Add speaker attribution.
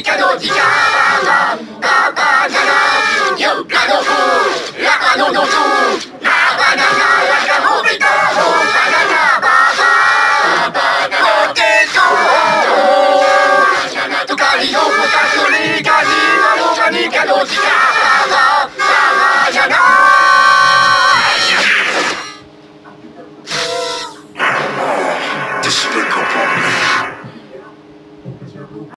Speaker 1: Chica, no, chica. Despicable.